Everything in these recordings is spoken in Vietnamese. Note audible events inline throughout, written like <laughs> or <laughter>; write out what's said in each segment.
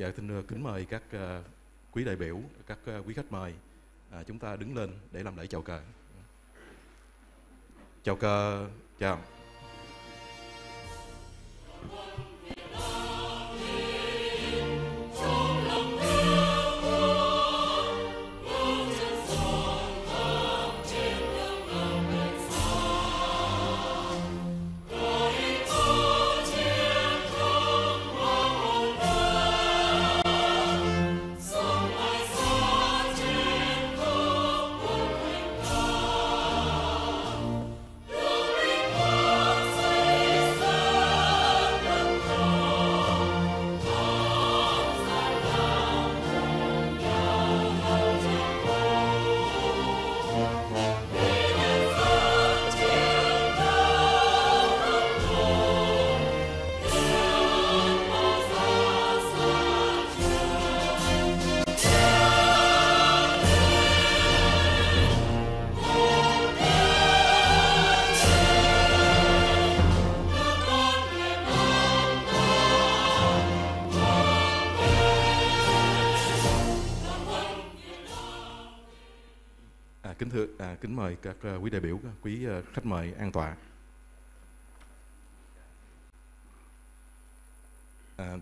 Dạ, xin ờ, kính mời các uh, quý đại biểu, các uh, quý khách mời, uh, chúng ta đứng lên để làm lễ chào cờ. Chào cờ, chào. Kính thưa, à, kính mời các uh, quý đại biểu, các quý uh, khách mời an tọa. À,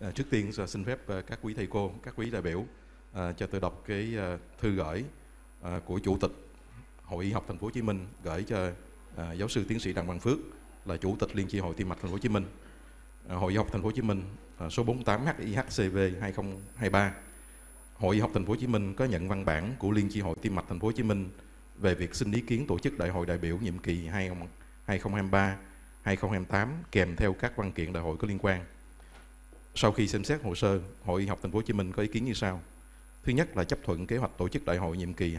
à, trước tiên xin phép uh, các quý thầy cô, các quý đại biểu à, cho tôi đọc cái uh, thư gửi à, của chủ tịch Hội Y học Thành phố Hồ Chí Minh gửi cho à, giáo sư tiến sĩ Đặng Văn Phước là chủ tịch Liên chi hội tim mạch Thành phố Hồ Chí Minh. À, Hội Y học Thành phố Hồ Chí Minh à, số 48 HIHCV 2023 Hội Y học Thành phố Hồ Chí Minh có nhận văn bản của Liên chi hội tim mạch Thành phố Hồ Chí Minh về việc xin ý kiến tổ chức Đại hội đại biểu nhiệm kỳ 2023-2028 kèm theo các văn kiện đại hội có liên quan. Sau khi xem xét hồ sơ, Hội Y học Thành phố Hồ Chí Minh có ý kiến như sau. Thứ nhất là chấp thuận kế hoạch tổ chức đại hội nhiệm kỳ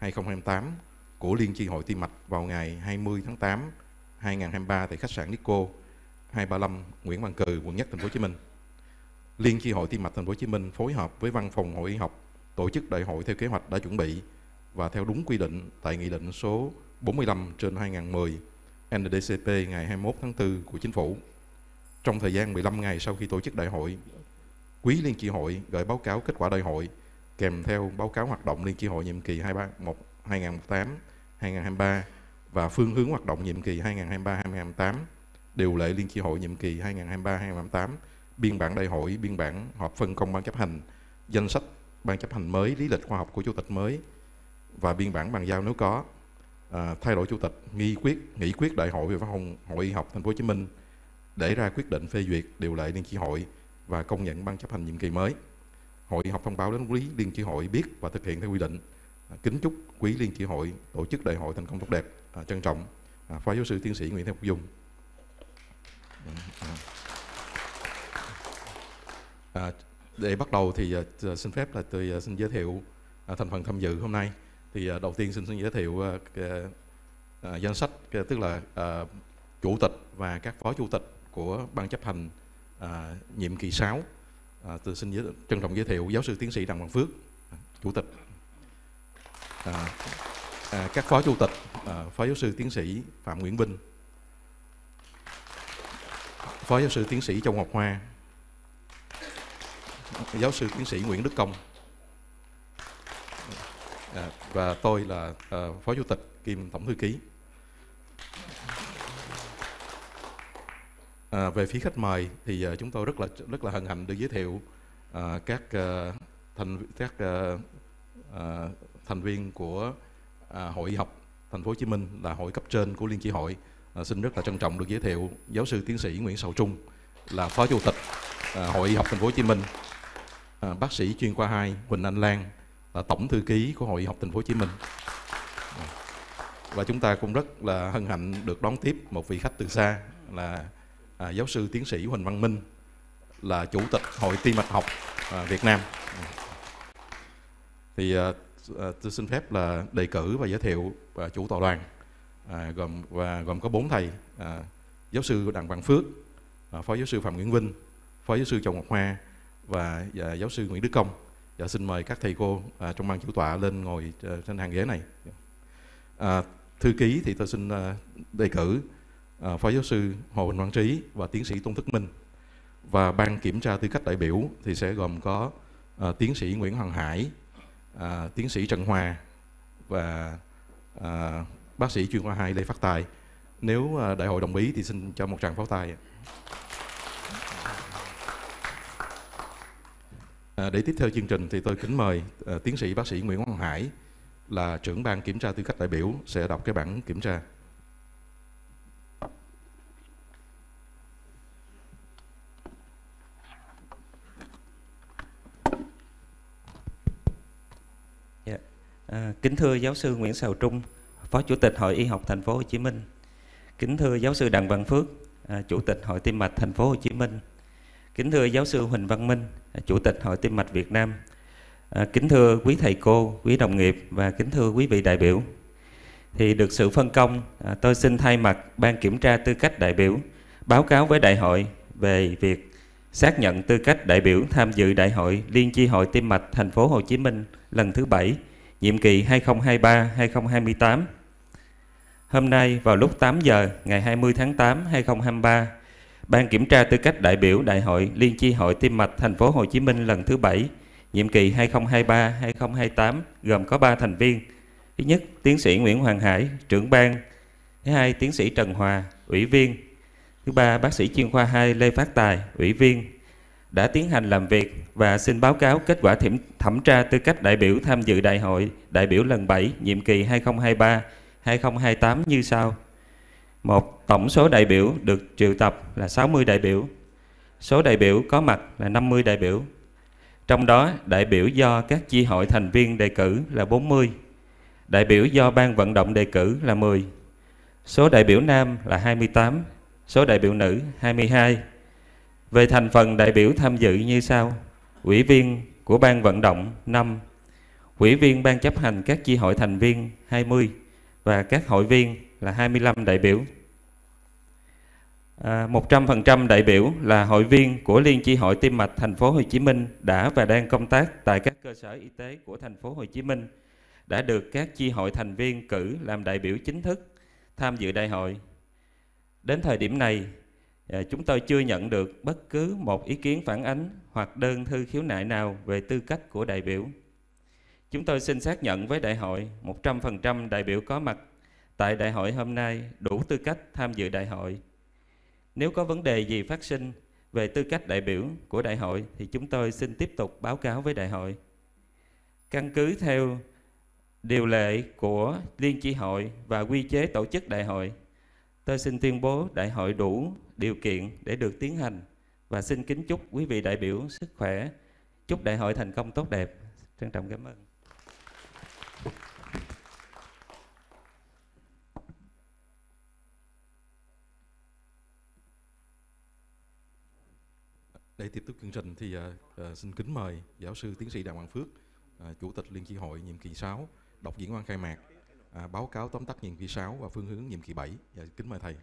2023-2028 của Liên chi hội tim mạch vào ngày 20 tháng 8 2023 tại khách sạn Nico 235 Nguyễn Văn Cừ, quận Nhất, Thành phố Hồ Chí Minh. Liên chi hội tim mạch Thành phố Hồ Chí Minh phối hợp với Văn phòng Hội y học tổ chức đại hội theo kế hoạch đã chuẩn bị và theo đúng quy định tại Nghị định số 45 trên 2010 NDCP ngày 21 tháng 4 của Chính phủ. Trong thời gian 15 ngày sau khi tổ chức đại hội, quý Liên chi hội gửi báo cáo kết quả đại hội kèm theo báo cáo hoạt động Liên chi hội nhiệm kỳ 2018-2023 và phương hướng hoạt động nhiệm kỳ 2023-2028, điều lệ Liên chi hội nhiệm kỳ 2023-2028 biên bản đại hội, biên bản họp phân công ban chấp hành, danh sách ban chấp hành mới, lý lịch khoa học của chủ tịch mới và biên bản bàn giao nếu có, à, thay đổi chủ tịch, nghi quyết, nghị quyết đại hội về văn phòng hội y học Thành phố Hồ Chí Minh để ra quyết định phê duyệt điều lệ liên chi hội và công nhận ban chấp hành nhiệm kỳ mới. Hội y học thông báo đến quý liên chi hội biết và thực hiện theo quy định. À, kính chúc quý liên chi hội tổ chức đại hội thành công tốt đẹp. À, trân trọng, à, phó giáo sư tiến sĩ Nguyễn Thế Quốc Dung. Ừ, à. À, À, để bắt đầu thì uh, xin phép là tôi uh, xin giới thiệu uh, thành phần tham dự hôm nay. Thì uh, đầu tiên xin xin giới thiệu uh, cái, uh, danh sách cái, tức là uh, chủ tịch và các phó chủ tịch của ban chấp hành uh, nhiệm kỳ 6. Uh, tôi xin giới, trân trọng giới thiệu giáo sư tiến sĩ Đặng Văn Phước, uh, chủ tịch. Uh, uh, các phó chủ tịch, uh, phó giáo sư tiến sĩ Phạm Nguyễn Vinh, phó giáo sư tiến sĩ Châu Ngọc Hoa, giáo sư tiến sĩ Nguyễn Đức Công à, và tôi là à, phó chủ tịch kiêm tổng thư ký. À, về phía khách mời thì à, chúng tôi rất là rất là hân hạnh được giới thiệu à, các à, thành các à, à, thành viên của à, hội y học thành phố Hồ Chí Minh là hội cấp trên của liên chi hội. À, xin rất là trân trọng được giới thiệu giáo sư tiến sĩ Nguyễn Sầu Trung là phó chủ tịch à, hội y học thành phố Hồ Chí Minh à, bác sĩ chuyên khoa 2 Huỳnh Anh Lan là tổng thư ký của Hội y học Thành phố Hồ Chí Minh. Và chúng ta cũng rất là hân hạnh được đón tiếp một vị khách từ xa là à, giáo sư tiến sĩ Huỳnh Văn Minh là chủ tịch Hội Tim mạch học à, Việt Nam. Thì à, à tôi xin phép là đề cử và giới thiệu à, chủ tọa đoàn à, gồm và gồm có bốn thầy à, giáo sư Đặng Văn Phước, à, phó giáo sư Phạm Nguyễn Vinh, phó giáo sư Châu Ngọc Hoa và, và giáo sư Nguyễn Đức Công. Dạ, xin mời các thầy cô à, trong ban chủ tọa lên ngồi à, trên hàng ghế này. À, thư ký thì tôi xin à, đề cử à, phó giáo sư Hồ bình Văn Trí và tiến sĩ Tôn Thức Minh. và ban kiểm tra tư cách đại biểu thì sẽ gồm có à, tiến sĩ Nguyễn Hoàng Hải, à, tiến sĩ Trần Hòa và à, bác sĩ chuyên khoa 2 Lê Phát Tài. Nếu à, đại hội đồng ý thì xin cho một tràng pháo tay. À, để tiếp theo chương trình thì tôi kính mời à, tiến sĩ bác sĩ Nguyễn Hoàng Hải là trưởng ban kiểm tra tư cách đại biểu sẽ đọc cái bản kiểm tra. Yeah. À, kính thưa giáo sư Nguyễn Sào Trung, Phó Chủ tịch Hội Y học Thành phố Hồ Chí Minh. Kính thưa giáo sư Đặng Văn Phước, à, Chủ tịch Hội Tim mạch Thành phố Hồ Chí Minh. Kính thưa giáo sư Huỳnh Văn Minh, Chủ tịch Hội Tim mạch Việt Nam. À, kính thưa quý thầy cô, quý đồng nghiệp và kính thưa quý vị đại biểu. Thì được sự phân công, à, tôi xin thay mặt Ban Kiểm tra tư cách đại biểu báo cáo với đại hội về việc xác nhận tư cách đại biểu tham dự đại hội Liên chi hội tim mạch thành phố Hồ Chí Minh lần thứ 7, nhiệm kỳ 2023-2028. Hôm nay vào lúc 8 giờ ngày 20 tháng 8 2023, Ban kiểm tra tư cách đại biểu Đại hội Liên chi hội tim mạch thành phố Hồ Chí Minh lần thứ 7, nhiệm kỳ 2023-2028 gồm có 3 thành viên. Thứ nhất, tiến sĩ Nguyễn Hoàng Hải, trưởng ban. Thứ hai, tiến sĩ Trần Hòa, ủy viên. Thứ ba, bác sĩ chuyên khoa 2 Lê Phát Tài, ủy viên đã tiến hành làm việc và xin báo cáo kết quả thẩm, thẩm tra tư cách đại biểu tham dự đại hội đại biểu lần 7 nhiệm kỳ 2023-2028 như sau. Một, tổng số đại biểu được triệu tập là 60 đại biểu. Số đại biểu có mặt là 50 đại biểu. Trong đó, đại biểu do các chi hội thành viên đề cử là 40. Đại biểu do ban vận động đề cử là 10. Số đại biểu nam là 28, số đại biểu nữ 22. Về thành phần đại biểu tham dự như sau. Ủy viên của ban vận động 5, ủy viên ban chấp hành các chi hội thành viên 20 và các hội viên là 25 đại biểu. À, 100% đại biểu là hội viên của Liên chi hội tim mạch thành phố Hồ Chí Minh đã và đang công tác tại các cơ sở y tế của thành phố Hồ Chí Minh đã được các chi hội thành viên cử làm đại biểu chính thức tham dự đại hội. Đến thời điểm này, à, chúng tôi chưa nhận được bất cứ một ý kiến phản ánh hoặc đơn thư khiếu nại nào về tư cách của đại biểu. Chúng tôi xin xác nhận với đại hội 100% đại biểu có mặt tại đại hội hôm nay đủ tư cách tham dự đại hội. Nếu có vấn đề gì phát sinh về tư cách đại biểu của đại hội thì chúng tôi xin tiếp tục báo cáo với đại hội. Căn cứ theo điều lệ của Liên chi hội và quy chế tổ chức đại hội, tôi xin tuyên bố đại hội đủ điều kiện để được tiến hành và xin kính chúc quý vị đại biểu sức khỏe, chúc đại hội thành công tốt đẹp. Trân trọng cảm ơn. Để tiếp tục chương trình thì uh, uh, xin kính mời giáo sư tiến sĩ Đặng Hoàng Phước, uh, chủ tịch Liên chi hội nhiệm kỳ 6 đọc diễn văn khai mạc, uh, báo cáo tóm tắt nhiệm kỳ 6 và phương hướng nhiệm kỳ 7. Và dạ, kính mời thầy.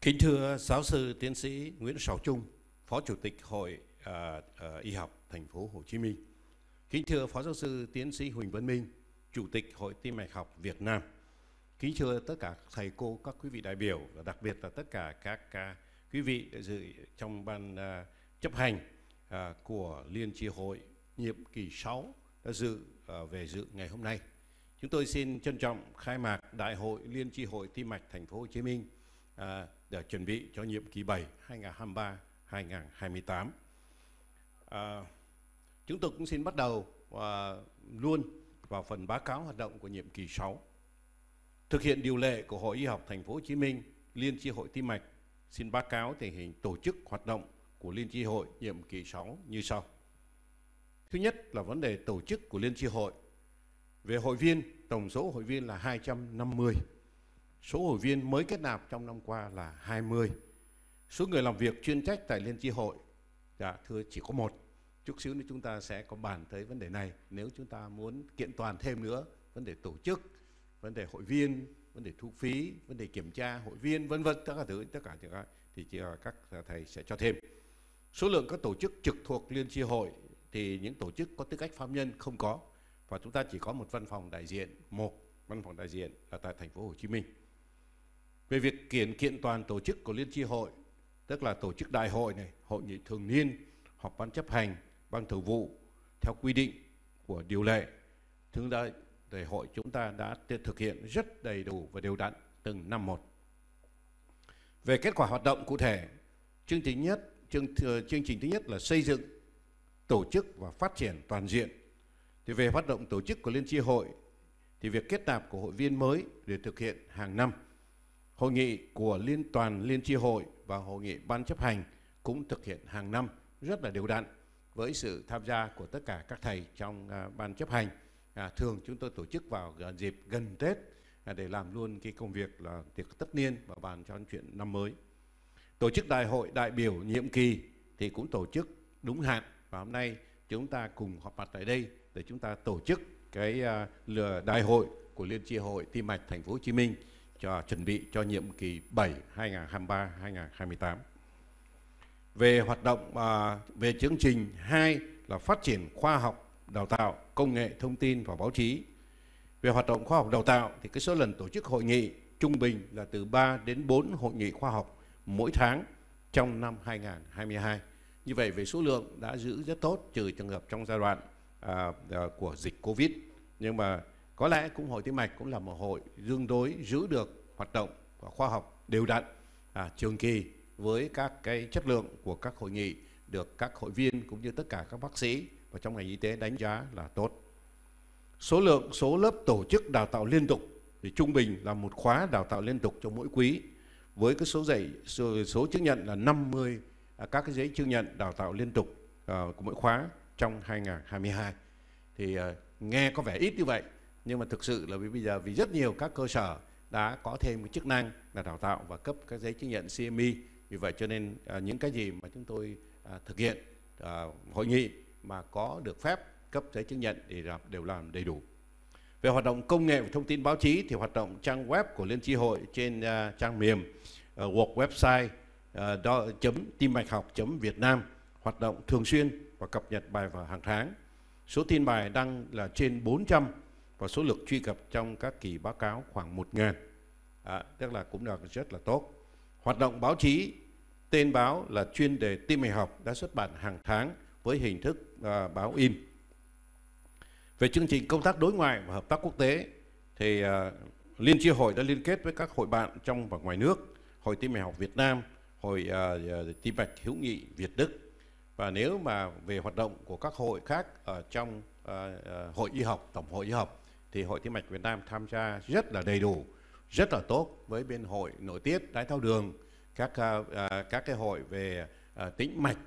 Kính thưa giáo sư tiến sĩ Nguyễn Sào Trung, Phó Chủ tịch Hội uh, uh, Y học Thành phố Hồ Chí Minh. Kính thưa Phó giáo sư tiến sĩ Huỳnh Văn Minh, Chủ tịch Hội Tim mạch học Việt Nam. Kính thưa tất cả thầy cô, các quý vị đại biểu và đặc biệt là tất cả các uh, quý vị dự trong ban uh, chấp hành uh, của Liên tri hội nhiệm kỳ 6 đã dự uh, về dự ngày hôm nay. Chúng tôi xin trân trọng khai mạc Đại hội Liên tri hội Tim mạch Thành phố Hồ Chí Minh uh, để chuẩn bị cho nhiệm kỳ 7 2023-2028. À, chúng tôi cũng xin bắt đầu và luôn vào phần báo cáo hoạt động của nhiệm kỳ 6. Thực hiện điều lệ của Hội Y học Thành phố Hồ Chí Minh, Liên chi hội tim mạch xin báo cáo tình hình tổ chức hoạt động của Liên chi hội nhiệm kỳ 6 như sau. Thứ nhất là vấn đề tổ chức của Liên chi hội. Về hội viên, tổng số hội viên là 250 Số hội viên mới kết nạp trong năm qua là 20. Số người làm việc chuyên trách tại Liên tri hội, dạ, thưa chỉ có một. Chút xíu nữa chúng ta sẽ có bàn tới vấn đề này nếu chúng ta muốn kiện toàn thêm nữa vấn đề tổ chức vấn đề hội viên vấn đề thu phí vấn đề kiểm tra hội viên vân vân tất cả thứ tất cả những cái thì các thầy sẽ cho thêm số lượng các tổ chức trực thuộc liên tri hội thì những tổ chức có tư cách pháp nhân không có và chúng ta chỉ có một văn phòng đại diện một văn phòng đại diện là tại thành phố Hồ Chí Minh về việc kiện kiện toàn tổ chức của liên tri hội tức là tổ chức đại hội này hội nghị thường niên họp ban chấp hành ban thường vụ theo quy định của điều lệ chúng ta đại hội chúng ta đã thực hiện rất đầy đủ và đều đặn từng năm một. Về kết quả hoạt động cụ thể chương trình nhất chương, ờ, chương trình thứ nhất là xây dựng tổ chức và phát triển toàn diện. Thì về hoạt động tổ chức của liên tri hội thì việc kết nạp của hội viên mới để thực hiện hàng năm hội nghị của liên toàn liên tri hội và hội nghị ban chấp hành cũng thực hiện hàng năm rất là đều đặn với sự tham gia của tất cả các thầy trong uh, ban chấp hành. À, thường chúng tôi tổ chức vào gần dịp gần tết à, để làm luôn cái công việc là tiệc tất niên và bàn cho chuyện năm mới. Tổ chức đại hội đại biểu nhiệm kỳ thì cũng tổ chức đúng hạn và hôm nay chúng ta cùng họp mặt tại đây để chúng ta tổ chức cái uh, đại hội của liên tri hội tim mạch thành phố Hồ Chí Minh cho chuẩn bị cho nhiệm kỳ 7 2023 2028 về hoạt động à, về chương trình 2 là phát triển khoa học đào tạo, công nghệ thông tin và báo chí. Về hoạt động khoa học đào tạo thì cái số lần tổ chức hội nghị trung bình là từ 3 đến 4 hội nghị khoa học mỗi tháng trong năm 2022. Như vậy về số lượng đã giữ rất tốt trừ trường hợp trong giai đoạn à, à, của dịch Covid. Nhưng mà có lẽ cũng hội tim mạch cũng là một hội tương đối giữ được hoạt động và khoa học đều đặn à, trường kỳ với các cái chất lượng của các hội nghị được các hội viên cũng như tất cả các bác sĩ và trong ngành y tế đánh giá là tốt. Số lượng số lớp tổ chức đào tạo liên tục thì trung bình là một khóa đào tạo liên tục cho mỗi quý với cái số dạy số, số chứng nhận là 50 à, các cái giấy chứng nhận đào tạo liên tục à, của mỗi khóa trong 2022 thì à, nghe có vẻ ít như vậy nhưng mà thực sự là vì bây giờ vì rất nhiều các cơ sở đã có thêm cái chức năng là đào tạo và cấp các giấy chứng nhận CME vì vậy cho nên à, những cái gì mà chúng tôi à, thực hiện à, hội nghị mà có được phép cấp giấy chứng nhận thì đều làm đầy đủ. Về hoạt động công nghệ và thông tin báo chí thì hoạt động trang web của liên tri hội trên uh, trang mềm uh, website uh, chấm tim mạch học chấm việt nam hoạt động thường xuyên và cập nhật bài vào hàng tháng. Số tin bài đăng là trên 400 và số lượt truy cập trong các kỳ báo cáo khoảng 1.000 à, tức là cũng được rất là tốt Hoạt động báo chí tên báo là chuyên đề tim mạch học đã xuất bản hàng tháng với hình thức à, báo in. Về chương trình công tác đối ngoại và hợp tác quốc tế thì à, Liên tri hội đã liên kết với các hội bạn trong và ngoài nước, Hội tim mạch học Việt Nam, Hội à, à tim mạch hữu nghị Việt Đức. Và nếu mà về hoạt động của các hội khác ở trong uh, uh, hội y học, tổng hội y học thì Hội tim mạch Việt Nam tham gia rất là đầy đủ rất là tốt với bên hội nội tiết đái tháo đường các uh, các cái hội về uh, tĩnh mạch.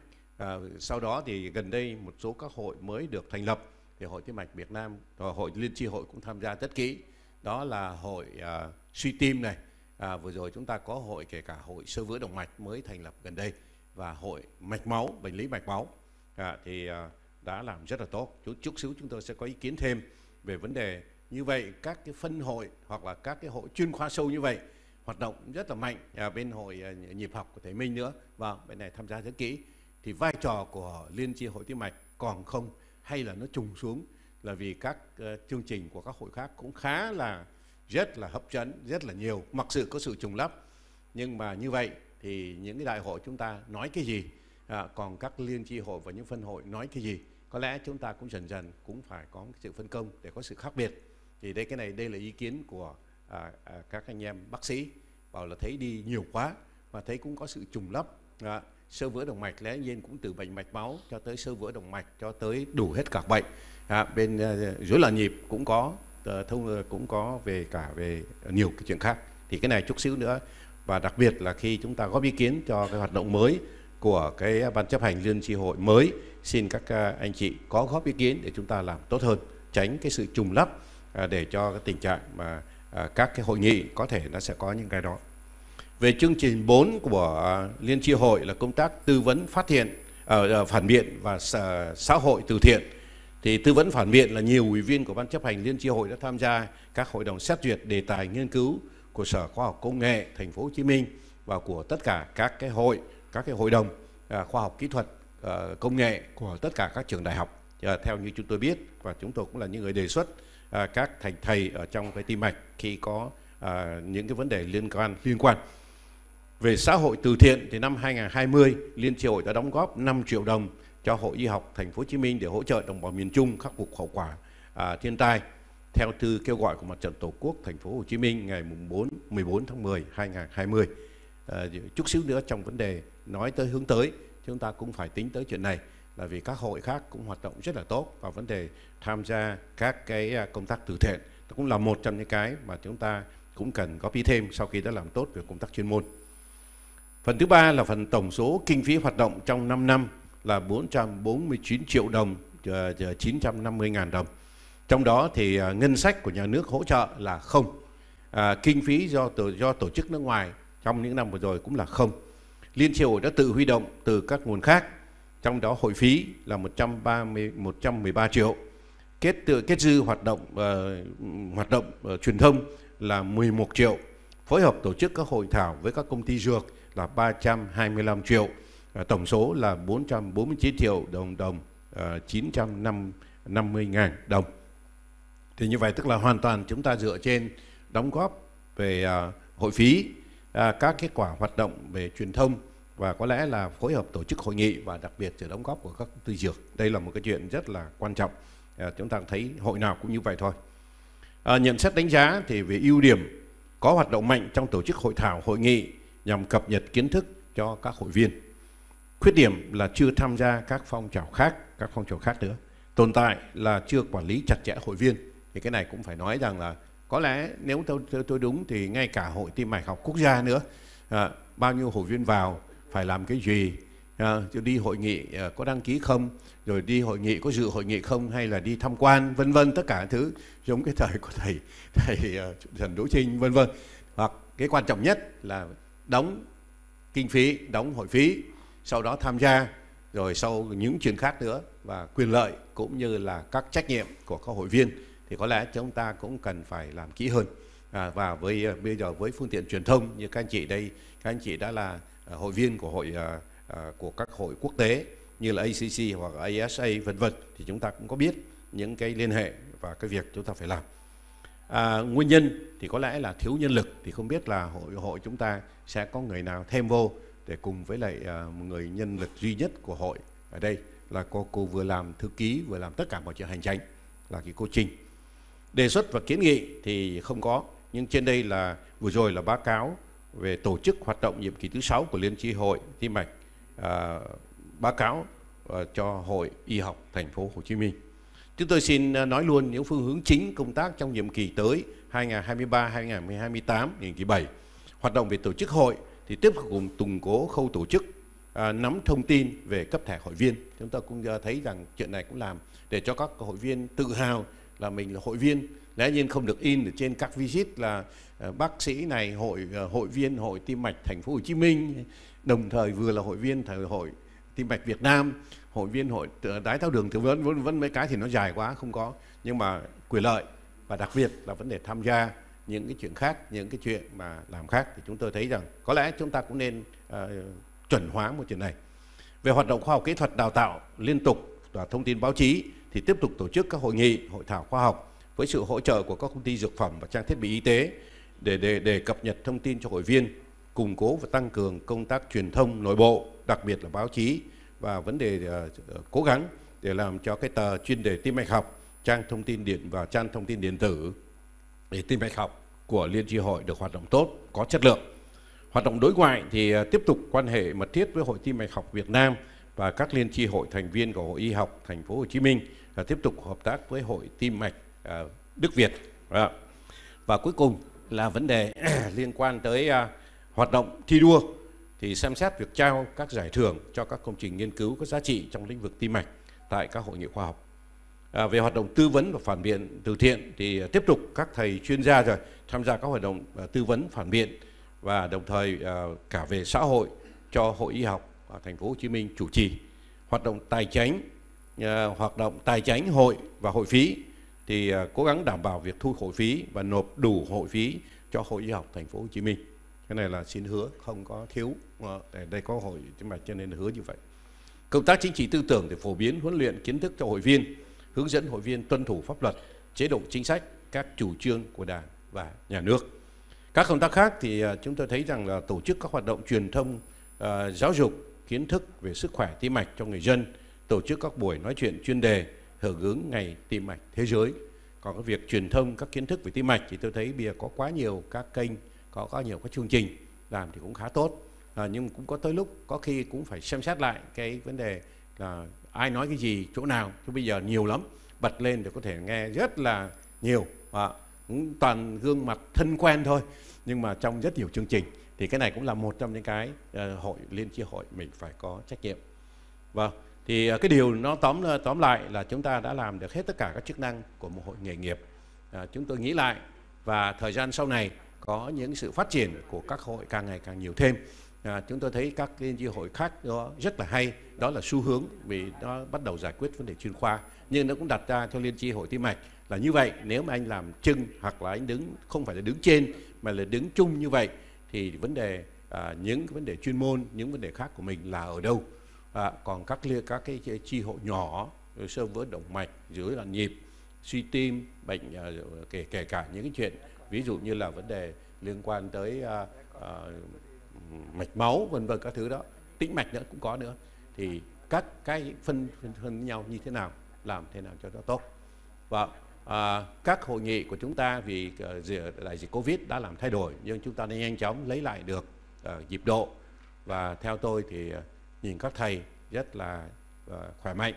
Uh, sau đó thì gần đây một số các hội mới được thành lập thì hội tim mạch Việt Nam và hội liên tri hội cũng tham gia rất kỹ. Đó là hội uh, suy tim này. À, vừa rồi chúng ta có hội kể cả hội sơ vữa động mạch mới thành lập gần đây và hội mạch máu bệnh lý mạch máu. À, thì à, đã làm rất là tốt. Chút chút xíu chúng tôi sẽ có ý kiến thêm về vấn đề như vậy các cái phân hội hoặc là các cái hội chuyên khoa sâu như vậy hoạt động rất là mạnh à, bên hội à, nhịp học của thầy Minh nữa. Và bên này tham gia rất kỹ. Thì vai trò của liên chi hội tim mạch còn không hay là nó trùng xuống là vì các uh, chương trình của các hội khác cũng khá là rất là hấp dẫn rất là nhiều. Mặc sự có sự trùng lắp. Nhưng mà như vậy thì những cái đại hội chúng ta nói cái gì à, còn các liên chi hội và những phân hội nói cái gì có lẽ chúng ta cũng dần dần cũng phải có sự phân công để có sự khác biệt thì đây cái này đây là ý kiến của à, à, các anh em bác sĩ. Bảo là thấy đi nhiều quá và thấy cũng có sự trùng lấp. À, sơ vữa động mạch lẽ nhiên cũng từ bệnh mạch máu cho tới sơ vữa động mạch cho tới đủ hết các bệnh. À, bên rối loạn nhịp cũng có ờ, thông ờ, cũng có về cả về nhiều cái chuyện khác. Thì cái này chút xíu nữa. Và đặc biệt là khi chúng ta góp ý kiến cho cái hoạt động mới của cái ban chấp hành liên tri hội mới xin các à, anh chị có góp ý kiến để chúng ta làm tốt hơn tránh cái sự trùng lắp À, để cho cái tình trạng mà à, các cái hội nghị có thể nó sẽ có những cái đó. Về chương trình 4 của à, Liên tri hội là công tác tư vấn phát hiện ở phản biện và xã hội từ thiện thì tư vấn phản biện là nhiều ủy viên của ban chấp hành liên chi hội đã tham gia các hội đồng xét duyệt đề tài nghiên cứu của sở khoa học công nghệ thành phố hồ chí minh và của tất cả các cái hội các cái hội đồng à, khoa học kỹ thuật à, công nghệ của tất cả các trường đại học à, theo như chúng tôi biết và chúng tôi cũng là những người đề xuất à, các thành thầy ở trong cái tim mạch khi có à, những cái vấn đề liên quan liên quan về xã hội từ thiện thì năm 2020 Liên tri hội đã đóng góp 5 triệu đồng cho Hội Y học Thành phố Hồ Chí Minh để hỗ trợ đồng bào miền Trung khắc phục hậu quả à, thiên tai theo thư kêu gọi của Mặt trận Tổ quốc Thành phố Hồ Chí Minh ngày mùng 4 14 tháng 10 2020. À, chút xíu nữa trong vấn đề nói tới hướng tới chúng ta cũng phải tính tới chuyện này là vì các hội khác cũng hoạt động rất là tốt và vấn đề tham gia các cái à, công tác từ thiện cũng là một trong những cái mà chúng ta cũng cần góp ý thêm sau khi đã làm tốt về công tác chuyên môn. Phần thứ ba là phần tổng số kinh phí hoạt động trong 5 năm là 449 triệu đồng ờ, 950 ngàn đồng. Trong đó thì à, ngân sách của nhà nước hỗ trợ là không. À, kinh phí do tổ, do tổ chức nước ngoài trong những năm vừa rồi cũng là không. Liên triều đã tự huy động từ các nguồn khác, trong đó hội phí là 130 113 triệu. Kết kết dư hoạt động uh, hoạt động uh, truyền thông là 11 triệu. Phối hợp tổ chức các hội thảo với các công ty dược là 325 triệu uh, tổng số là 449 triệu đồng đồng uh, 950 ngàn đồng thì như vậy tức là hoàn toàn chúng ta dựa trên đóng góp về uh, hội phí uh, các kết quả hoạt động về truyền thông và có lẽ là phối hợp tổ chức hội nghị và đặc biệt sự đóng góp của các tư dược đây là một cái chuyện rất là quan trọng à, chúng ta thấy hội nào cũng như vậy thôi à, nhận xét đánh giá thì về ưu điểm có hoạt động mạnh trong tổ chức hội thảo hội nghị nhằm cập nhật kiến thức cho các hội viên. Khuyết điểm là chưa tham gia các phong trào khác, các phong trào khác nữa. Tồn tại là chưa quản lý chặt chẽ hội viên. Thì cái này cũng phải nói rằng là có lẽ nếu tôi tôi, tôi đúng thì ngay cả hội tim mạch học quốc gia nữa à, bao nhiêu hội viên vào phải làm cái gì? À, đi hội nghị à, có đăng ký không? Rồi đi hội nghị có dự hội nghị không? Hay là đi tham quan vân vân tất cả thứ giống cái thời của thầy <laughs> thầy uh, Trần Đỗ Trinh vân vân. Hoặc cái quan trọng nhất là đóng kinh phí, đóng hội phí, sau đó tham gia, rồi sau những chuyện khác nữa và quyền lợi cũng như là các trách nhiệm của các hội viên. Thì có lẽ chúng ta cũng cần phải làm kỹ hơn. À, và với à, bây giờ với phương tiện truyền thông như các anh chị đây, các anh chị đã là À, hội viên của hội à, à, của các hội quốc tế như là ACC hoặc ASA vân vân thì chúng ta cũng có biết những cái liên hệ và cái việc chúng ta phải làm. À, nguyên nhân thì có lẽ là thiếu nhân lực thì không biết là hội hội chúng ta sẽ có người nào thêm vô để cùng với lại à, một người nhân lực duy nhất của hội ở đây là cô cô vừa làm thư ký vừa làm tất cả mọi chuyện hành chính là cái cô Trinh. Đề xuất và kiến nghị thì không có nhưng trên đây là vừa rồi là báo cáo về tổ chức hoạt động nhiệm kỳ thứ sáu của Liên tri hội tim mạch à, báo cáo à, cho hội y học thành phố Hồ Chí Minh. Chúng tôi xin à, nói luôn những phương hướng chính công tác trong nhiệm kỳ tới 2023-2028, nhiệm kỳ 7. Hoạt động về tổ chức hội thì tiếp tục cùng tùng cố khâu tổ chức, à, nắm thông tin về cấp thẻ hội viên. Chúng ta cũng à, thấy rằng chuyện này cũng làm để cho các hội viên tự hào là mình là hội viên. Lẽ nhiên không được in ở trên các visit là Ờ, bác sĩ này hội ờ, hội viên hội tim mạch thành phố Hồ Chí Minh, đồng thời vừa là hội viên thời hội tim mạch Việt Nam hội viên hội ờ, đái tháo đường thì vẫn vẫn vẫn mấy cái thì nó dài quá không có. Nhưng mà quyền lợi và đặc biệt là vấn đề tham gia những cái chuyện khác những cái chuyện mà làm khác thì chúng tôi thấy rằng có lẽ chúng ta cũng nên uh, chuẩn hóa một chuyện này. Về hoạt động khoa học kỹ thuật đào tạo liên tục và thông tin báo chí thì tiếp tục tổ chức các hội nghị hội thảo khoa học với sự hỗ trợ của các công ty dược phẩm và trang thiết bị y tế để để để cập nhật thông tin cho hội viên củng cố và tăng cường công tác truyền thông nội bộ đặc biệt là báo chí và vấn đề uh, cố gắng để làm cho cái tờ chuyên đề tim mạch học trang thông tin điện và trang thông tin điện tử để tim mạch học của liên tri hội được hoạt động tốt có chất lượng. Hoạt động đối ngoại thì uh, tiếp tục quan hệ mật thiết với hội tim mạch học Việt Nam và các liên tri hội thành viên của hội y học thành phố Hồ Chí Minh và tiếp tục hợp tác với hội tim mạch uh, Đức Việt. Và cuối cùng là vấn đề <clears throat> liên quan tới à, hoạt động thi đua thì xem xét việc trao các giải thưởng cho các công trình nghiên cứu có giá trị trong lĩnh vực tim mạch tại các hội nghị khoa học. À, về hoạt động tư vấn và phản biện từ thiện thì à, tiếp tục các thầy chuyên gia rồi tham gia các hoạt động à, tư vấn phản biện và đồng thời à, cả về xã hội cho hội y học ở thành phố Hồ Chí Minh chủ trì hoạt động tài chính à, hoạt động tài chính hội và hội phí thì à, cố gắng đảm bảo việc thu hội phí và nộp đủ hội phí cho hội y học thành phố Hồ Chí Minh. Cái này là xin hứa không có thiếu. Ờ, để đây có hội nhưng mà cho nên hứa như vậy. Công tác chính trị tư tưởng để phổ biến huấn luyện kiến thức cho hội viên, hướng dẫn hội viên tuân thủ pháp luật, chế độ chính sách, các chủ trương của Đảng và nhà nước. Các công tác khác thì à, chúng tôi thấy rằng là tổ chức các hoạt động truyền thông uh, giáo dục kiến thức về sức khỏe tim mạch cho người dân, tổ chức các buổi nói chuyện chuyên đề hưởng ứng ngày tim mạch thế giới. Còn cái việc truyền thông các kiến thức về tim mạch thì tôi thấy bây giờ có quá nhiều các kênh, có quá nhiều các chương trình làm thì cũng khá tốt. À, nhưng cũng có tới lúc có khi cũng phải xem xét lại cái vấn đề là ai nói cái gì chỗ nào chứ bây giờ nhiều lắm bật lên thì có thể nghe rất là nhiều à, cũng toàn gương mặt thân quen thôi nhưng mà trong rất nhiều chương trình thì cái này cũng là một trong những cái uh, hội liên chi hội mình phải có trách nhiệm vâng thì à, cái điều nó tóm tóm lại là chúng ta đã làm được hết tất cả các chức năng của một hội nghề nghiệp. À, chúng tôi nghĩ lại và thời gian sau này có những sự phát triển của các hội càng ngày càng nhiều thêm. À, chúng tôi thấy các liên chi hội khác đó rất là hay đó là xu hướng vì nó bắt đầu giải quyết vấn đề chuyên khoa nhưng nó cũng đặt ra cho liên chi hội tim mạch là như vậy. Nếu mà anh làm trưng hoặc là anh đứng không phải là đứng trên mà là đứng chung như vậy thì vấn đề à, những vấn đề chuyên môn những vấn đề khác của mình là ở đâu? À, còn các lia các cái chi hội nhỏ sơ vữa động mạch dưới là nhịp suy tim bệnh à, kể kể cả những cái chuyện ví dụ như là vấn đề liên quan tới à, à, mạch máu vân vân các thứ đó tĩnh mạch nữa cũng có nữa. Thì các cái phân phân, phân nhau như thế nào làm thế nào cho nó tốt. Và à, các hội nghị của chúng ta vì uh, đại dịch covid đã làm thay đổi nhưng chúng ta nên nhanh chóng lấy lại được uh, nhịp độ. Và theo tôi thì uh, nhìn các thầy rất là uh, khỏe mạnh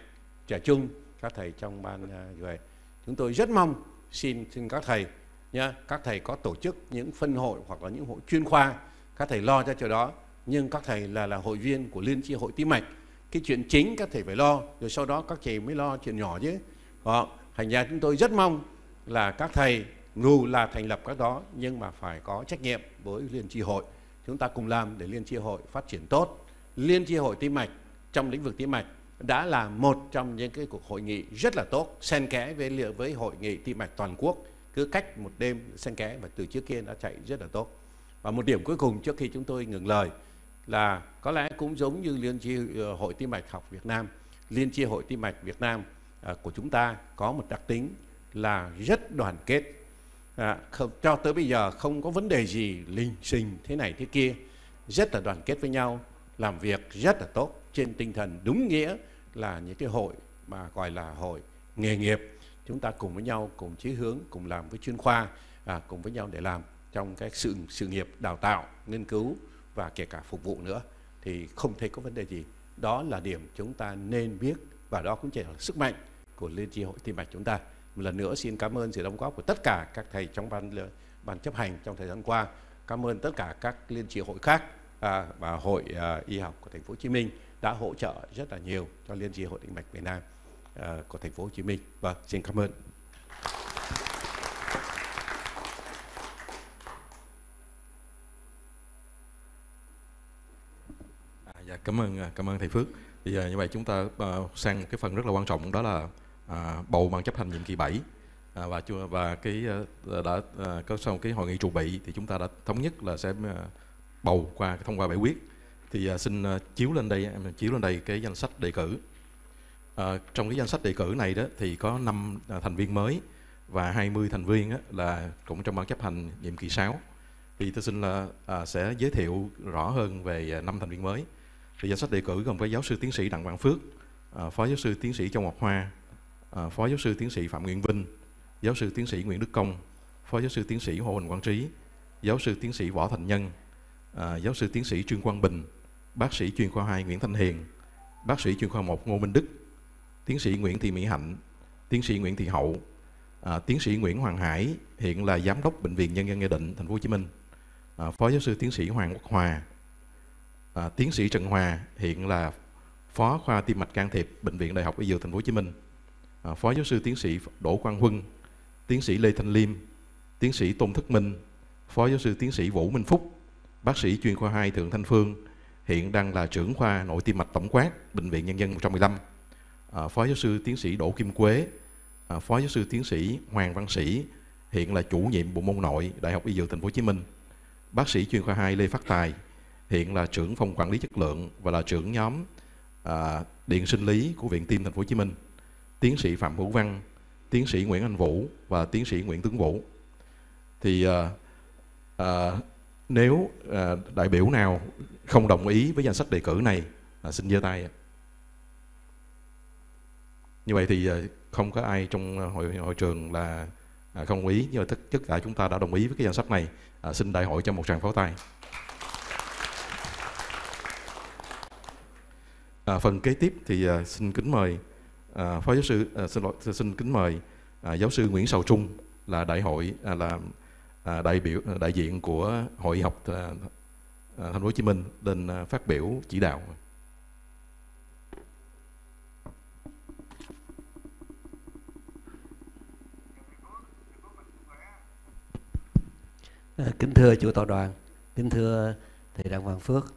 trẻ trung các thầy trong ban uh, chúng tôi rất mong xin xin các thầy nhá các thầy có tổ chức những phân hội hoặc là những hội chuyên khoa các thầy lo cho chỗ đó. Nhưng các thầy là là hội viên của liên chi hội tim mạch. Cái chuyện chính các thầy phải lo rồi sau đó các thầy mới lo chuyện nhỏ chứ. Đó. thành ra chúng tôi rất mong là các thầy dù là thành lập các đó nhưng mà phải có trách nhiệm với liên chi hội. Chúng ta cùng làm để liên chi hội phát triển tốt liên chi hội tim mạch trong lĩnh vực tim mạch đã là một trong những cái cuộc hội nghị rất là tốt xen kẽ với với hội nghị tim mạch toàn quốc. Cứ cách một đêm xen kẽ và từ trước kia đã chạy rất là tốt. Và một điểm cuối cùng trước khi chúng tôi ngừng lời là có lẽ cũng giống như liên chi ờ, hội tim mạch học Việt Nam liên chi hội tim mạch Việt Nam à, của chúng ta có một đặc tính là rất đoàn kết. À, không, cho tới bây giờ không có vấn đề gì linh xình thế này thế kia rất là đoàn kết với nhau làm việc rất là tốt trên tinh thần đúng nghĩa là những cái hội mà gọi là hội nghề nghiệp. Chúng ta cùng với nhau cùng chí hướng cùng làm với chuyên khoa à, cùng với nhau để làm trong cái sự sự nghiệp đào tạo nghiên cứu và kể cả phục vụ nữa. Thì không thấy có vấn đề gì. Đó là điểm chúng ta nên biết và đó cũng chỉ là sức mạnh của liên chi hội tim mạch chúng ta. Một lần nữa xin cảm ơn sự đóng góp của tất cả các thầy trong ban ban chấp hành trong thời gian qua. Cảm ơn tất cả các liên chi hội khác à, và hội à, y học của thành phố Hồ Chí Minh đã hỗ trợ rất là nhiều cho liên chi hội tim mạch Việt Nam à, của thành phố Hồ Chí Minh. Và vâng, xin cảm ơn. À, dạ, cảm ơn à, cảm ơn thầy Phước. Thì à, như vậy chúng ta à, sang sang cái phần rất là quan trọng đó là à, bầu ban chấp hành nhiệm kỳ 7 à, và và cái đã có sau cái hội nghị trụ bị thì chúng ta đã thống nhất là sẽ bầu qua thông qua bài quyết. Thì uh, xin uh, chiếu lên đây em chiếu lên đây cái danh sách đề cử. uh, trong cái danh sách đề cử này đó thì có 5 uh, thành viên mới và 20 thành viên á, là cũng trong ban chấp hành nhiệm kỳ 6 thì tôi xin là à, sẽ giới thiệu rõ hơn về năm thành viên mới thì danh sách đề cử gồm có giáo sư tiến sĩ Đặng Văn Phước, à, phó giáo sư tiến sĩ Châu Ngọc Hoa, à, phó giáo sư tiến sĩ Phạm Nguyễn Vinh, giáo sư tiến sĩ Nguyễn Đức Công, phó giáo sư tiến sĩ Hồ Huỳnh Quang Trí, giáo sư tiến sĩ Võ Thành Nhân, à, giáo sư tiến sĩ Trương Quang Bình, bác sĩ chuyên khoa 2 Nguyễn Thanh Hiền, bác sĩ chuyên khoa 1 Ngô Minh Đức, tiến sĩ Nguyễn Thị Mỹ Hạnh, tiến sĩ Nguyễn Thị Hậu, à, tiến sĩ Nguyễn Hoàng Hải, hiện là giám đốc bệnh viện Nhân dân Gia Định, thành phố Hồ Chí Minh, à, phó giáo sư tiến sĩ Hoàng Quốc Hòa, à, tiến sĩ Trần Hòa hiện là phó khoa tim mạch can thiệp bệnh viện Đại học Y Dược Thành phố Hồ Chí Minh, à, phó giáo sư tiến sĩ Đỗ Quang Huân, tiến sĩ Lê Thanh Liêm, tiến sĩ Tôn Thức Minh, phó giáo sư tiến sĩ Vũ Minh Phúc, bác sĩ chuyên khoa 2 Thượng Thanh Phương, hiện đang là trưởng khoa nội tim mạch tổng quát bệnh viện Nhân dân 115. à, phó giáo sư tiến sĩ Đỗ Kim Quế, à, phó giáo sư tiến sĩ Hoàng Văn Sĩ, hiện là chủ nhiệm bộ môn nội Đại học Y Dược Thành phố Hồ Chí Minh. Bác sĩ chuyên khoa 2 Lê Phát Tài, hiện là trưởng phòng quản lý chất lượng và là trưởng nhóm à, điện sinh lý của Viện Tim Thành phố Hồ Chí Minh. Tiến sĩ Phạm Hữu Văn, tiến sĩ Nguyễn Anh Vũ và tiến sĩ Nguyễn Tướng Vũ. Thì à, à, nếu à, đại biểu nào không đồng ý với danh sách đề cử này, à, xin giơ tay. Như vậy thì à, không có ai trong à, hội hội trường là à, không ý, nhưng mà tất, tất cả chúng ta đã đồng ý với cái danh sách này. À, xin đại hội cho một tràng pháo tay. À, phần kế tiếp thì à, xin kính mời à, phó giáo sư à, xin lỗi xin kính mời à, giáo sư Nguyễn Sầu Trung là đại hội à, là à, đại biểu à, đại diện của hội học à, à, thành phố Hồ Chí Minh lên à, phát biểu chỉ đạo. À, kính thưa chủ tọa đoàn, kính thưa thầy Đặng Hoàng Phước.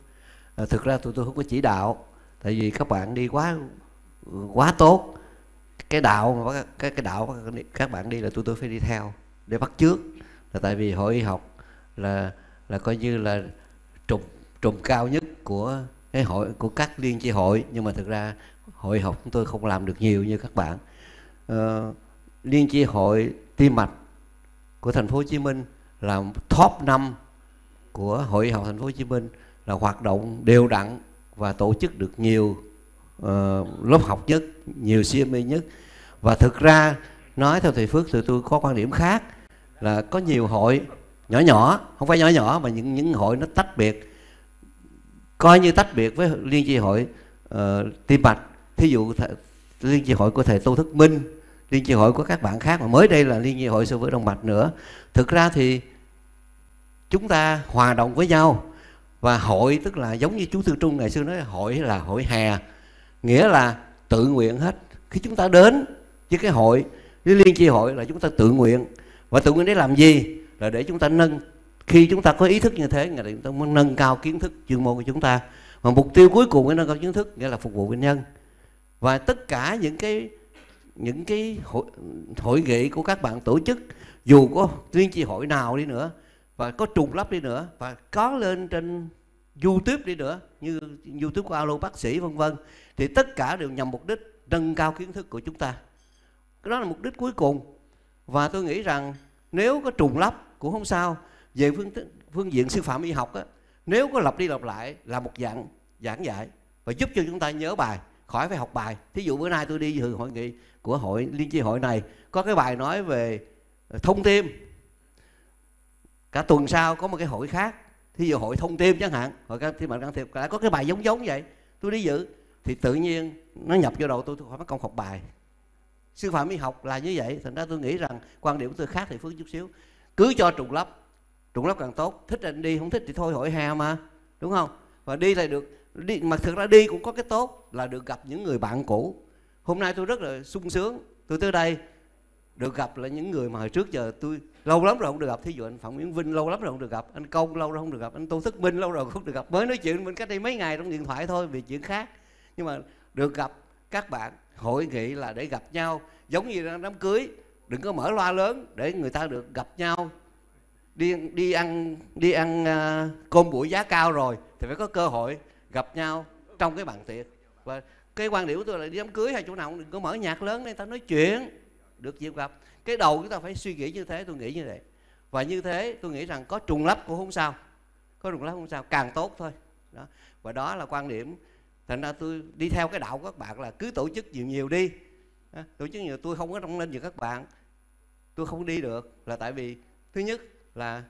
À, thực ra tụi tôi không có chỉ đạo, tại vì các bạn đi quá quá tốt. Cái đạo mà cái cái đạo các bạn đi là tụi tôi phải đi theo để bắt trước. Là tại vì hội y học là là coi như là trùng trùng cao nhất của cái hội của các liên chi hội nhưng mà thực ra hội học chúng tôi không làm được nhiều như các bạn. ờ, liên chi hội tim mạch của thành phố Hồ Chí Minh là top 5 của Hội học Thành phố Hồ Chí Minh là hoạt động đều đặn và tổ chức được nhiều uh, lớp học nhất, nhiều CME nhất. Và thực ra nói theo thầy Phước thì tôi có quan điểm khác là có nhiều hội nhỏ nhỏ, không phải nhỏ nhỏ mà những những hội nó tách biệt coi như tách biệt với liên chi hội uh, tim mạch thí dụ th- liên chi hội của thầy Tô Thức Minh liên chi hội của các bạn khác mà mới đây là liên chi hội so với đồng mạch nữa. Thực ra thì chúng ta hòa đồng với nhau và hội tức là giống như chú Tư Trung ngày xưa nói hội là hội hè nghĩa là tự nguyện hết. Khi chúng ta đến với cái hội với liên chi hội là chúng ta tự nguyện và tự nguyện để làm gì? Là để chúng ta nâng. Khi chúng ta có ý thức như thế là chúng ta muốn nâng cao kiến thức chuyên môn của chúng ta. Mà mục tiêu cuối cùng của nâng cao kiến thức nghĩa là phục vụ bệnh nhân. Và tất cả những cái những cái hội, hội nghị của các bạn tổ chức dù có tuyên chi hội nào đi nữa và có trùng lắp đi nữa và có lên trên YouTube đi nữa như YouTube của alo bác sĩ vân vân thì tất cả đều nhằm mục đích nâng cao kiến thức của chúng ta. Cái đó là mục đích cuối cùng và tôi nghĩ rằng nếu có trùng lắp cũng không sao. Về phương phương diện sư phạm y học á, nếu có lặp đi lặp lại là một dạng, giảng dạy và giúp cho chúng ta nhớ bài, khỏi phải học bài. Thí dụ bữa nay tôi đi dự hội nghị của hội, liên chi hội này, có cái bài nói về ờ, thông tim. Cả tuần sau có một cái hội khác, thí dụ hội thông tim chẳng hạn, hội can, tim mạch can thiệp, lại có cái bài giống giống vậy. Tôi đi dự, thì tự nhiên nó nhập vô đầu tôi tôi khỏi mất công học bài sư phạm y học là như vậy. Thành ra tôi nghĩ rằng quan điểm của tôi khác thì phước chút xíu. Cứ cho trùng lắp trùng lắp càng tốt. Thích anh đi, không thích thì thôi, hỏi hè mà. Đúng không? Và đi là được. Đi, mà thực ra đi cũng có cái tốt là được gặp những người bạn cũ. Hôm nay tôi rất là sung sướng. Tôi tới đây được gặp là những người mà hồi trước giờ tôi lâu lắm rồi không được gặp. Thí dụ anh phạm nguyễn vinh lâu lắm rồi không được gặp. Anh công lâu rồi không được gặp. Anh tô thức minh lâu rồi không được gặp. Mới nói chuyện mình cách đây mấy ngày trong điện thoại thôi, vì chuyện khác. Nhưng mà được gặp các bạn hội nghị là để gặp nhau. Giống như đám cưới đừng có mở loa lớn để người ta được gặp nhau. Đi đi ăn đi ăn uh, cơm buổi giá cao rồi thì phải có cơ hội gặp nhau trong cái bàn tiệc. Và cái quan điểm của tôi là đi đám cưới hay chỗ nào cũng đừng có mở nhạc lớn để ta nói chuyện được dịp gặp. Cái đầu chúng ta phải suy nghĩ như thế tôi nghĩ như vậy. Và như thế tôi nghĩ rằng có trùng lắp cũng không sao. Có trùng lắp không sao càng tốt thôi. Đó. Và đó là quan điểm thành ra tôi đi theo cái đạo của các bạn là cứ tổ chức nhiều nhiều đi. Tổ chức nhiều tôi không có trong lên như các bạn. Tôi không đi được là tại vì thứ nhất là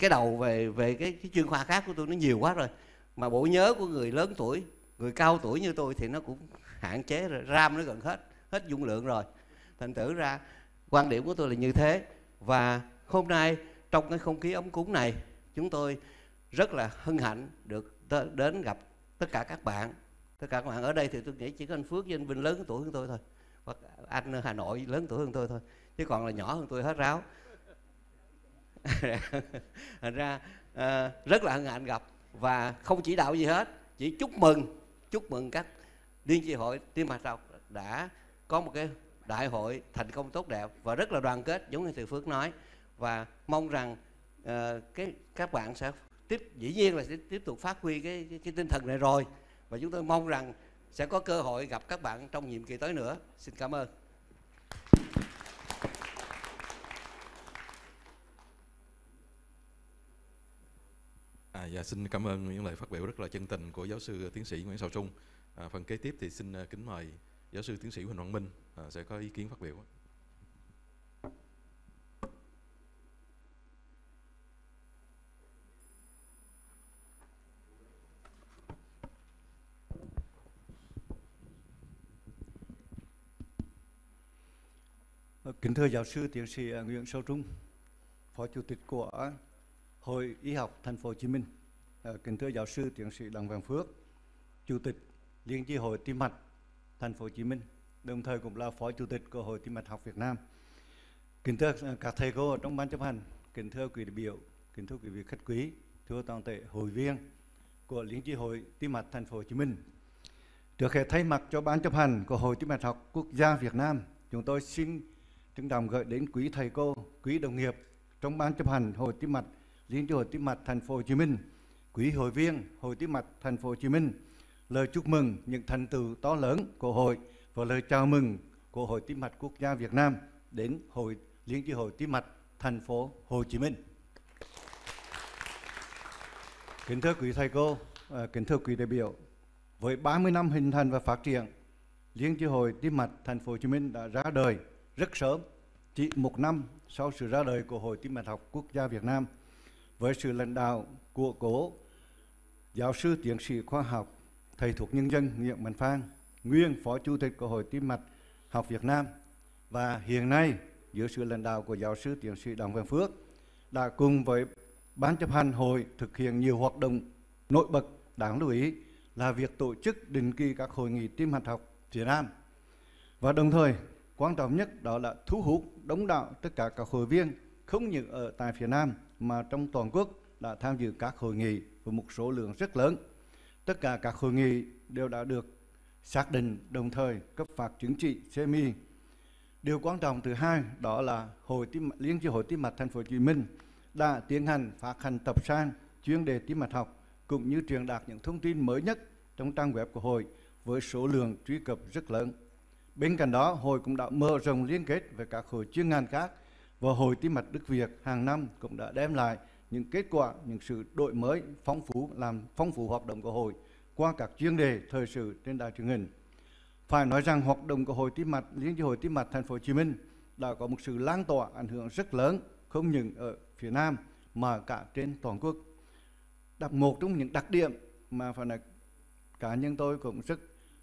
cái đầu về về cái, cái chuyên khoa khác của tôi nó nhiều quá rồi. Mà bộ nhớ của người lớn tuổi người cao tuổi như tôi thì nó cũng hạn chế rồi ram nó gần hết hết dung lượng rồi. Thành thử ra quan điểm của tôi là như thế. Và hôm nay trong cái không khí ấm cúng này chúng tôi rất là hân hạnh được đến gặp tất cả các bạn tất cả các bạn ở đây thì tôi nghĩ chỉ có anh Phước với anh Vinh lớn tuổi hơn tôi thôi. Hoặc anh ở Hà Nội lớn tuổi hơn tôi thôi. Chứ còn là nhỏ hơn tôi hết ráo. <laughs> Thành ra à, rất là hân hạnh gặp. Và không chỉ đạo gì hết chỉ chúc mừng chúc mừng các liên chi hội tim mạch học đã có một cái đại hội thành công tốt đẹp và rất là đoàn kết giống như thầy Phước nói. Và mong rằng uh, cái các bạn sẽ tiếp dĩ nhiên là sẽ tiếp tục phát huy cái, cái, cái tinh thần này rồi và chúng tôi mong rằng sẽ có cơ hội gặp các bạn trong nhiệm kỳ tới nữa xin cảm ơn À, dạ, xin cảm ơn những lời phát biểu rất là chân tình của giáo sư tiến sĩ Nguyễn Sào Trung. À, phần kế tiếp thì xin à, kính mời giáo sư tiến sĩ Huỳnh Hoàng Minh à, sẽ có ý kiến phát biểu. Kính thưa giáo sư tiến sĩ à, Nguyễn Sâu Trung, Phó Chủ tịch của Hội Y học Thành phố Hồ Chí Minh, à, kính thưa giáo sư tiến sĩ Đặng Văn Phước, Chủ tịch Liên chi hội tim mạch Thành phố Hồ Chí Minh, đồng thời cũng là Phó Chủ tịch của Hội tim mạch học Việt Nam. Kính thưa à, các thầy cô ở trong ban chấp hành, kính thưa quý đại biểu, kính thưa quý vị khách quý, thưa toàn thể hội viên của Liên chi hội tim mạch Thành phố Hồ Chí Minh. Trước khi thay mặt cho ban chấp hành của Hội tim mạch học quốc gia Việt Nam, chúng tôi xin Trưng Đồng gửi đến quý thầy cô, quý đồng nghiệp trong ban chấp hành Hội tim mạch Liên chi hội tim mạch Thành phố Hồ Chí Minh, quý hội viên Hội tim mạch Thành phố Hồ Chí Minh lời chúc mừng những thành tựu to lớn của hội và lời chào mừng của Hội tim mạch quốc gia Việt Nam đến Hội Liên chi hội tim mạch Thành phố Hồ Chí Minh. Kính thưa quý thầy cô, à, kính thưa quý đại biểu, với 30 năm hình thành và phát triển, Liên chi hội tim mạch Thành phố Hồ Chí Minh đã ra đời rất sớm, chỉ một năm sau sự ra đời của Hội tim mạch học quốc gia Việt Nam với sự lãnh đạo của cố giáo sư tiến sĩ khoa học thầy thuộc nhân dân Nguyễn Mạnh Phan, nguyên phó chủ tịch của Hội tim mạch học Việt Nam và hiện nay dưới sự lãnh đạo của giáo sư tiến sĩ Đặng Văn Phước đã cùng với ban chấp hành hội thực hiện nhiều hoạt động nổi bật đáng lưu ý là việc tổ chức định kỳ các hội nghị tim mạch học Việt Nam. Và đồng thời quan trọng nhất đó là thu hút đông đảo tất cả các hội viên, không những ở tại phía Nam mà trong toàn quốc đã tham dự các hội nghị với một số lượng rất lớn. Tất cả các hội nghị đều đã được xác định đồng thời cấp phạt chứng chỉ CMI. Điều quan trọng thứ hai đó là Hội tim, Liên chi hội tim mạch Thành phố Hồ Chí Minh đã tiến hành phát hành tập san chuyên đề tim mạch học cũng như truyền đạt những thông tin mới nhất trong trang web của hội với số lượng truy cập rất lớn. Bên cạnh đó, hội cũng đã mở rộng liên kết với các hội chuyên ngành khác và Hội tim mạch Đức Việt hàng năm cũng đã đem lại những kết quả, những sự đổi mới phong phú làm phong phú hoạt động của hội qua các chuyên đề thời sự trên đài truyền hình. Phải nói rằng hoạt động của Hội tim mạch Liên chi hội tim mạch Thành phố Hồ Chí Minh đã có một sự lan tỏa ảnh hưởng rất lớn không những ở phía Nam mà cả trên toàn quốc. Đặc một trong những đặc điểm mà phải nói cá nhân tôi cũng rất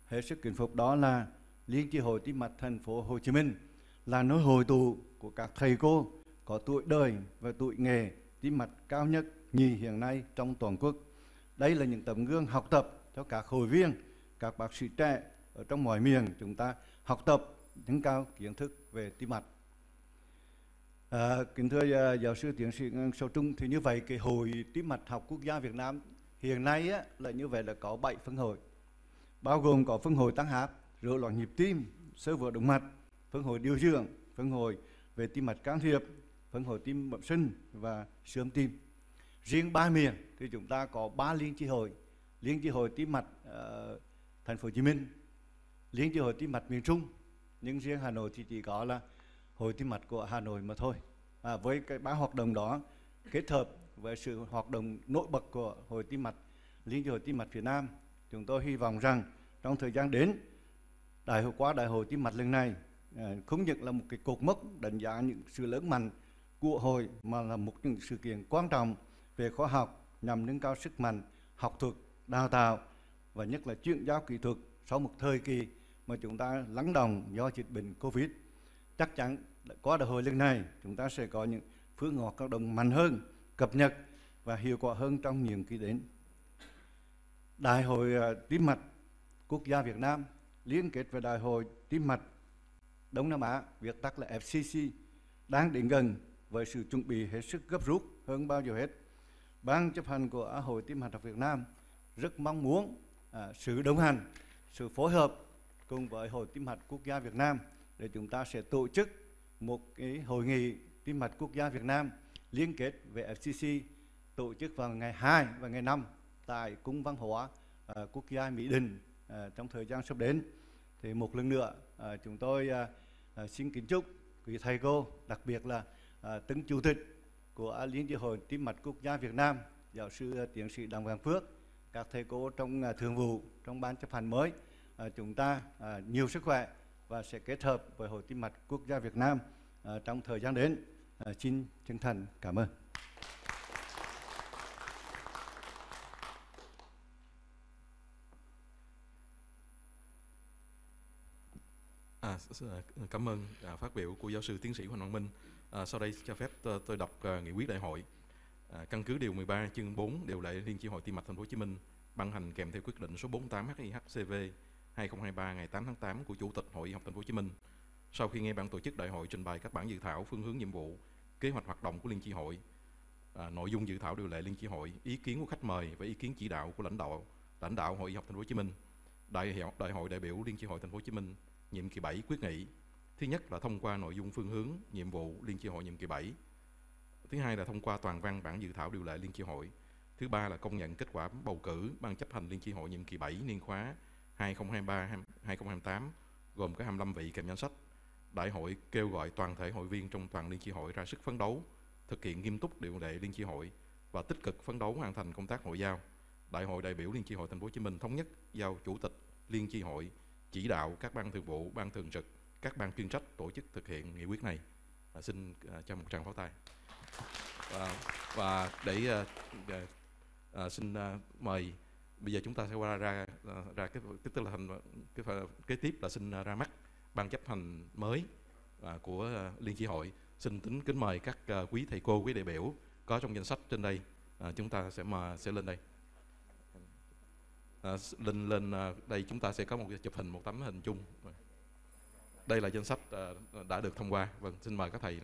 hết sức kính phục đó là Liên chi hội tim mạch Thành phố Hồ Chí Minh là nơi hội tụ của các thầy cô có tuổi đời và tuổi nghề tim mạch cao nhất nhì hiện nay trong toàn quốc. Đây là những tấm gương học tập cho các hội viên, các bác sĩ trẻ ở trong mọi miền chúng ta học tập nâng cao kiến thức về tim mạch. À, kính thưa uh, giáo sư tiến sĩ Ngân Sâu Trung, thì như vậy cái hội tim mạch học quốc gia Việt Nam hiện nay á, là như vậy là có 7 phân hội, bao gồm có phân hội tăng áp, rối loạn nhịp tim, sơ vữa động mạch, phân hồi điều dưỡng, phân hồi về tim mạch can thiệp, phân hồi tim bẩm sinh và sớm tim. Riêng ba miền thì chúng ta có ba liên chi hội, liên chi hội tim mạch uh, thành phố Hồ Chí Minh, liên chi hội tim mạch miền Trung, nhưng riêng Hà Nội thì chỉ có là hội tim mạch của Hà Nội mà thôi. À, với cái ba hoạt động đó kết hợp với sự hoạt động nổi bật của hội tim mạch liên chi hội tim mạch Việt Nam, chúng tôi hy vọng rằng trong thời gian đến đại hội qua đại hội tim mạch lần này à, không những là một cái cột mốc đánh giá những sự lớn mạnh của hội, mà là một những sự kiện quan trọng về khoa học nhằm nâng cao sức mạnh học thuật, đào tạo và nhất là chuyển giao kỹ thuật sau một thời kỳ mà chúng ta lắng đồng do dịch bệnh covid. Chắc chắn qua đại hội lần này, chúng ta sẽ có những phương ngọt hoạt động mạnh hơn, cập nhật và hiệu quả hơn trong nhiệm kỳ đến. Đại hội à, tim mạch quốc gia Việt Nam liên kết với đại hội tim mạch Đông Nam Á, viết tắt là FCC, đang đến gần với sự chuẩn bị hết sức gấp rút hơn bao giờ hết. Ban chấp hành của Hội Tim mạch học Việt Nam rất mong muốn à, sự đồng hành, sự phối hợp cùng với Hội Tim mạch Quốc gia Việt Nam để chúng ta sẽ tổ chức một cái hội nghị tim mạch quốc gia Việt Nam liên kết với FCC tổ chức vào ngày 2 và ngày 5 tại Cung Văn hóa uh, Quốc gia Mỹ Đình Ờ, trong thời gian sắp đến. Thì một lần nữa ờ, chúng tôi ờ, xin kính chúc quý thầy cô, đặc biệt là uh, chủ tịch của Liên chi hội tim mạch quốc gia Việt Nam, giáo sư tiến sĩ Đặng Văn Phước, các thầy cô trong thường vụ, trong ban chấp hành mới, chúng ta nhiều sức khỏe và sẽ kết hợp với Hội tim mạch quốc gia Việt Nam trong thời gian đến. Xin chân thành cảm ơn. À, À, cảm ơn à, phát biểu của giáo sư tiến sĩ Hoàng Văn Minh. À, sau đây cho phép tôi, tôi đọc à, nghị quyết đại hội. À, căn cứ điều 13 chương 4 điều lệ Liên chi hội tim mạch Thành phố Hồ Chí Minh ban hành kèm theo quyết định số 48 HIHCV 2023 ngày 8 tháng 8 của Chủ tịch Hội Y học Thành phố Hồ Chí Minh. Sau khi nghe ban tổ chức đại hội trình bày các bản dự thảo phương hướng nhiệm vụ, kế hoạch hoạt động của Liên chi hội, à, nội dung dự thảo điều lệ Liên chi hội, ý kiến của khách mời và ý kiến chỉ đạo của lãnh đạo lãnh đạo Hội Y học Thành phố Hồ Chí Minh, đại đại hội đại biểu Liên chi hội Thành phố Hồ Chí Minh nhiệm kỳ 7 quyết nghị. Thứ nhất là thông qua nội dung phương hướng, nhiệm vụ Liên chi hội nhiệm kỳ 7. Thứ hai là thông qua toàn văn bản dự thảo điều lệ Liên chi hội. Thứ ba là công nhận kết quả bầu cử ban chấp hành Liên chi hội nhiệm kỳ 7 niên khóa 2023-2028 gồm có 25 vị kèm danh sách. Đại hội kêu gọi toàn thể hội viên trong toàn Liên chi hội ra sức phấn đấu, thực hiện nghiêm túc điều lệ Liên chi hội và tích cực phấn đấu hoàn thành công tác hội giao. Đại hội đại biểu Liên chi hội Thành phố Hồ Chí Minh thống nhất giao chủ tịch Liên chi hội chỉ đạo các ban thường vụ, ban thường trực, các ban chuyên trách tổ chức thực hiện nghị quyết này. À, xin à, cho một tràng pháo tay. À, và để à, à, à, xin à, mời bây giờ chúng ta sẽ qua ra ra, ra cái, cái tức là thành cái kế tiếp là xin à, ra mắt ban chấp hành mới à, của à, liên chi hội. Xin tính kính mời các à, quý thầy cô, quý đại biểu có trong danh sách trên đây. À, chúng ta sẽ mà sẽ lên đây à, lên lên à, đây chúng ta sẽ có một chụp hình một tấm hình chung. Đây là danh sách à, đã được thông qua. Vâng xin mời các thầy